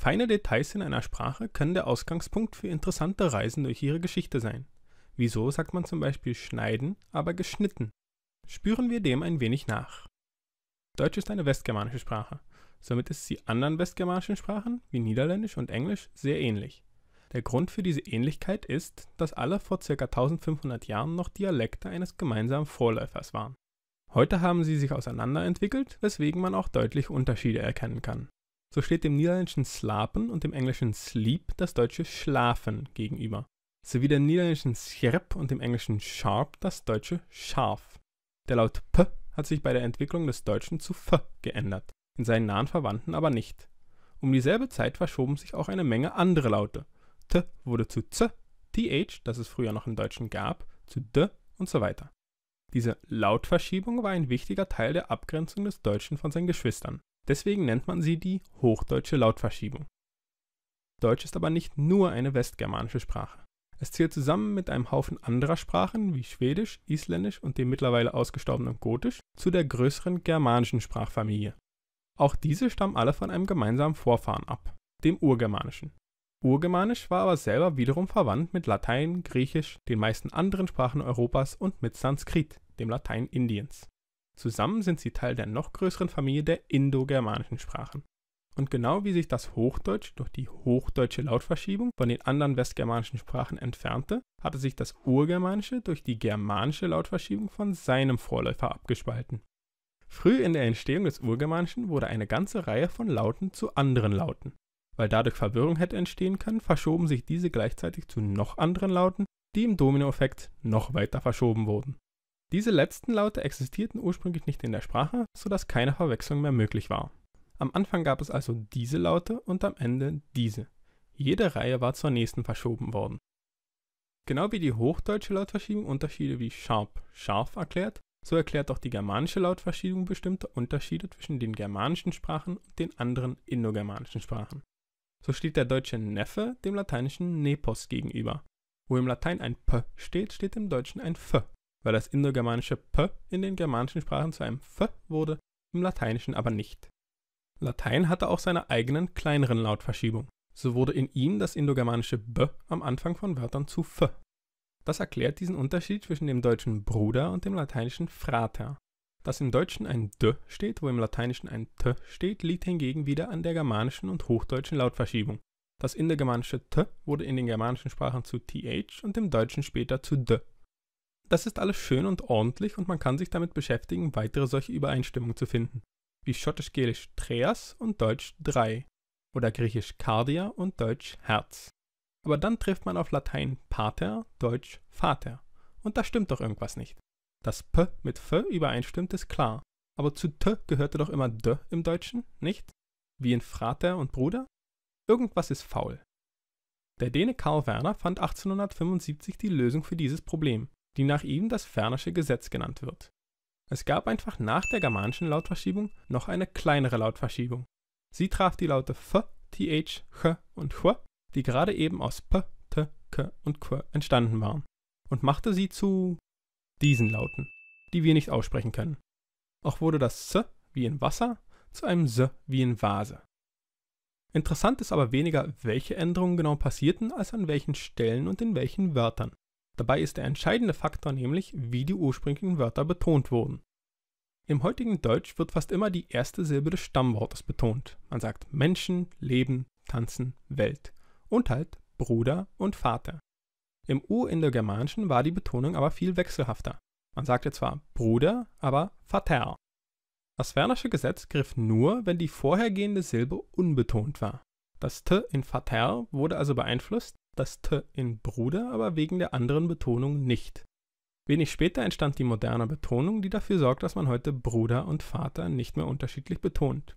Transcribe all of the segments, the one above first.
Feine Details in einer Sprache können der Ausgangspunkt für interessante Reisen durch ihre Geschichte sein. Wieso sagt man zum Beispiel schneiden, aber geschnitten? Spüren wir dem ein wenig nach. Deutsch ist eine westgermanische Sprache. Somit ist sie anderen westgermanischen Sprachen wie Niederländisch und Englisch sehr ähnlich. Der Grund für diese Ähnlichkeit ist, dass alle vor ca. 1500 Jahren noch Dialekte eines gemeinsamen Vorläufers waren. Heute haben sie sich auseinanderentwickelt, weswegen man auch deutliche Unterschiede erkennen kann. So steht dem niederländischen Slapen und dem englischen Sleep das deutsche Schlafen gegenüber, sowie dem niederländischen Scherp und dem englischen Sharp das deutsche Scharf. Der Laut P hat sich bei der Entwicklung des Deutschen zu F geändert, in seinen nahen Verwandten aber nicht. Um dieselbe Zeit verschoben sich auch eine Menge andere Laute. T wurde zu Z, TH, das es früher noch im Deutschen gab, zu D und so weiter. Diese Lautverschiebung war ein wichtiger Teil der Abgrenzung des Deutschen von seinen Geschwistern. Deswegen nennt man sie die hochdeutsche Lautverschiebung. Deutsch ist aber nicht nur eine westgermanische Sprache. Es zählt zusammen mit einem Haufen anderer Sprachen wie Schwedisch, Isländisch und dem mittlerweile ausgestorbenen Gotisch zu der größeren germanischen Sprachfamilie. Auch diese stammen alle von einem gemeinsamen Vorfahren ab, dem Urgermanischen. Urgermanisch war aber selber wiederum verwandt mit Latein, Griechisch, den meisten anderen Sprachen Europas und mit Sanskrit, dem Latein Indiens. Zusammen sind sie Teil der noch größeren Familie der indogermanischen Sprachen. Und genau wie sich das Hochdeutsch durch die hochdeutsche Lautverschiebung von den anderen westgermanischen Sprachen entfernte, hatte sich das Urgermanische durch die germanische Lautverschiebung von seinem Vorläufer abgespalten. Früh in der Entstehung des Urgermanischen wurde eine ganze Reihe von Lauten zu anderen Lauten. Weil dadurch Verwirrung hätte entstehen können, verschoben sich diese gleichzeitig zu noch anderen Lauten, die im Dominoeffekt noch weiter verschoben wurden. Diese letzten Laute existierten ursprünglich nicht in der Sprache, sodass keine Verwechslung mehr möglich war. Am Anfang gab es also diese Laute und am Ende diese. Jede Reihe war zur nächsten verschoben worden. Genau wie die hochdeutsche Lautverschiebung Unterschiede wie sharp, scharf erklärt, so erklärt auch die germanische Lautverschiebung bestimmte Unterschiede zwischen den germanischen Sprachen und den anderen indogermanischen Sprachen. So steht der deutsche Neffe dem lateinischen Nepos gegenüber. Wo im Latein ein P steht, steht im Deutschen ein F, weil das indogermanische P in den germanischen Sprachen zu einem F wurde, im Lateinischen aber nicht. Latein hatte auch seine eigenen kleineren Lautverschiebungen. So wurde in ihm das indogermanische B am Anfang von Wörtern zu F. Das erklärt diesen Unterschied zwischen dem deutschen Bruder und dem lateinischen Frater. Dass im Deutschen ein D steht, wo im Lateinischen ein T steht, liegt hingegen wieder an der germanischen und hochdeutschen Lautverschiebung. Das indogermanische T wurde in den germanischen Sprachen zu TH und im Deutschen später zu D. Das ist alles schön und ordentlich und man kann sich damit beschäftigen, weitere solche Übereinstimmungen zu finden wie schottisch-gälisch Treas und deutsch drei oder griechisch Cardia und deutsch Herz. Aber dann trifft man auf Latein Pater, deutsch Vater. Und da stimmt doch irgendwas nicht. Dass P mit F übereinstimmt, ist klar. Aber zu T gehörte doch immer D im Deutschen, nicht? Wie in Frater und Bruder? Irgendwas ist faul. Der Däne Karl Werner fand 1875 die Lösung für dieses Problem, die nach ihm das Fernersche Gesetz genannt wird. Es gab einfach nach der germanischen Lautverschiebung noch eine kleinere Lautverschiebung. Sie traf die Laute F, TH, Ch und Ch, die gerade eben aus P, T, K und Q entstanden waren, und machte sie zu diesen Lauten, die wir nicht aussprechen können. Auch wurde das S wie in Wasser zu einem S wie in Vase. Interessant ist aber weniger, welche Änderungen genau passierten, als an welchen Stellen und in welchen Wörtern. Dabei ist der entscheidende Faktor nämlich, wie die ursprünglichen Wörter betont wurden. Im heutigen Deutsch wird fast immer die erste Silbe des Stammwortes betont. Man sagt Menschen, Leben, Tanzen, Welt und halt Bruder und Vater. Im Urindogermanischen war die Betonung aber viel wechselhafter. Man sagte zwar Bruder, aber Vater. Das Wernersche Gesetz griff nur, wenn die vorhergehende Silbe unbetont war. Das T in Vater wurde also beeinflusst, das T in Bruder aber wegen der anderen Betonung nicht. Wenig später entstand die moderne Betonung, die dafür sorgt, dass man heute Bruder und Vater nicht mehr unterschiedlich betont.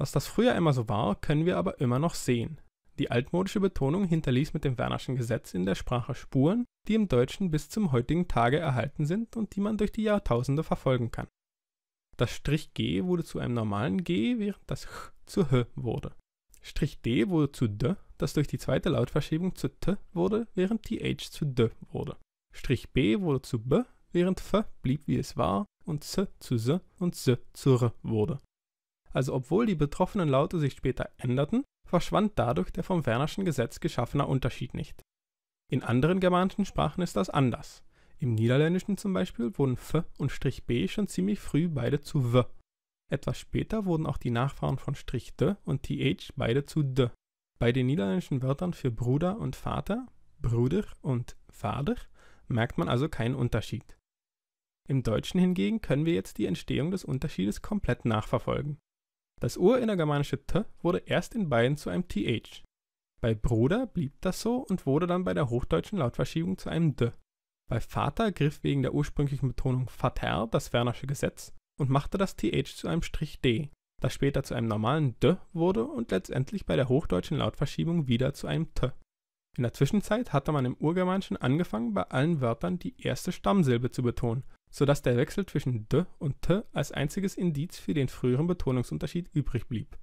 Was das früher immer so war, können wir aber immer noch sehen. Die altmodische Betonung hinterließ mit dem Wernerschen Gesetz in der Sprache Spuren, die im Deutschen bis zum heutigen Tage erhalten sind und die man durch die Jahrtausende verfolgen kann. Das Strich G wurde zu einem normalen G, während das Ch zu H wurde. Strich D wurde zu D, das durch die zweite Lautverschiebung zu T wurde, während TH zu D wurde. Strich B wurde zu B, während F blieb wie es war und S zu S und S zu R wurde. Also obwohl die betroffenen Laute sich später änderten, verschwand dadurch der vom Wernerschen Gesetz geschaffene Unterschied nicht. In anderen germanischen Sprachen ist das anders. Im Niederländischen zum Beispiel wurden f und b schon ziemlich früh beide zu w. Etwas später wurden auch die Nachfahren von d und th beide zu d. Bei den niederländischen Wörtern für Bruder und Vater, Bruder und Vader, merkt man also keinen Unterschied. Im Deutschen hingegen können wir jetzt die Entstehung des Unterschiedes komplett nachverfolgen. Das urinnergermanische t wurde erst in beiden zu einem th. Bei Bruder blieb das so und wurde dann bei der hochdeutschen Lautverschiebung zu einem d. Bei Vater griff wegen der ursprünglichen Betonung Vater das Wernersche Gesetz und machte das th zu einem Strich d, das später zu einem normalen d wurde und letztendlich bei der hochdeutschen Lautverschiebung wieder zu einem t. In der Zwischenzeit hatte man im Urgermanischen angefangen, bei allen Wörtern die erste Stammsilbe zu betonen, sodass der Wechsel zwischen d und t als einziges Indiz für den früheren Betonungsunterschied übrig blieb.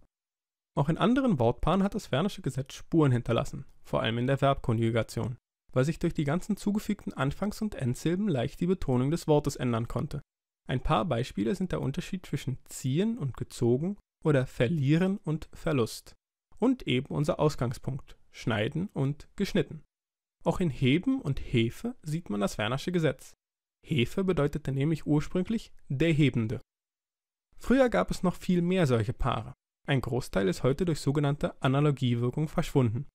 Auch in anderen Wortpaaren hat das Wernersche Gesetz Spuren hinterlassen, vor allem in der Verbkonjugation weil sich durch die ganzen zugefügten Anfangs- und Endsilben leicht die Betonung des Wortes ändern konnte. Ein paar Beispiele sind der Unterschied zwischen ziehen und gezogen oder verlieren und Verlust. Und eben unser Ausgangspunkt, schneiden und geschnitten. Auch in Heben und Hefe sieht man das Wernersche Gesetz. Hefe bedeutete nämlich ursprünglich der Hebende. Früher gab es noch viel mehr solche Paare. Ein Großteil ist heute durch sogenannte Analogiewirkung verschwunden.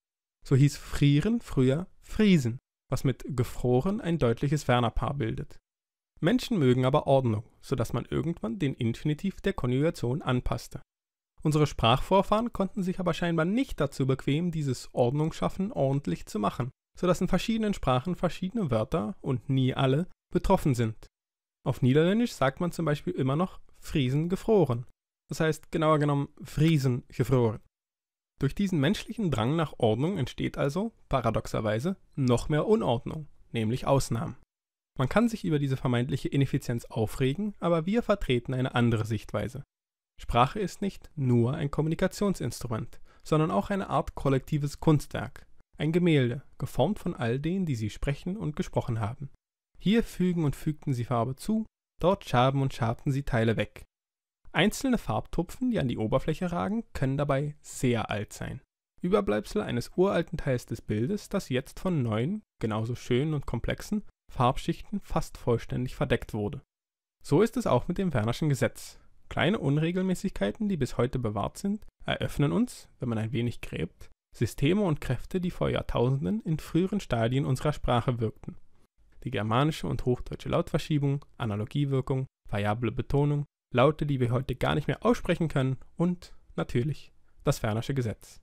So hieß frieren früher friesen, was mit gefroren ein deutliches Wernerpaar bildet. Menschen mögen aber Ordnung, sodass man irgendwann den Infinitiv der Konjugation anpasste. Unsere Sprachvorfahren konnten sich aber scheinbar nicht dazu bequemen, dieses Ordnungsschaffen ordentlich zu machen, sodass in verschiedenen Sprachen verschiedene Wörter und nie alle betroffen sind. Auf Niederländisch sagt man zum Beispiel immer noch Friesen gefroren. Das heißt genauer genommen Friesen gefroren. Durch diesen menschlichen Drang nach Ordnung entsteht also, paradoxerweise, noch mehr Unordnung, nämlich Ausnahmen. Man kann sich über diese vermeintliche Ineffizienz aufregen, aber wir vertreten eine andere Sichtweise. Sprache ist nicht nur ein Kommunikationsinstrument, sondern auch eine Art kollektives Kunstwerk, ein Gemälde, geformt von all denen, die sie sprechen und gesprochen haben. Hier fügen und fügten sie Farbe zu, dort schaben und schabten sie Teile weg. Einzelne Farbtupfen, die an die Oberfläche ragen, können dabei sehr alt sein. Überbleibsel eines uralten Teils des Bildes, das jetzt von neuen, genauso schönen und komplexen, Farbschichten fast vollständig verdeckt wurde. So ist es auch mit dem Wernerschen Gesetz. Kleine Unregelmäßigkeiten, die bis heute bewahrt sind, eröffnen uns, wenn man ein wenig gräbt, Systeme und Kräfte, die vor Jahrtausenden in früheren Stadien unserer Sprache wirkten. Die germanische und hochdeutsche Lautverschiebung, Analogiewirkung, variable Betonung, Laute, die wir heute gar nicht mehr aussprechen können und natürlich das Fernersche Gesetz.